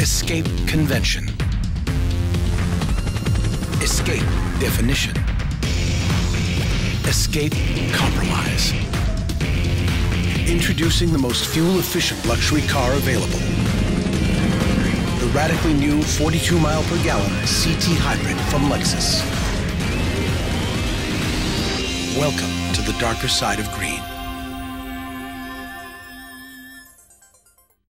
Escape convention. Escape definition. Escape compromise. Introducing the most fuel-efficient luxury car available. The radically new 42 mile per gallon CT Hybrid from Lexus. Welcome to the darker side of green.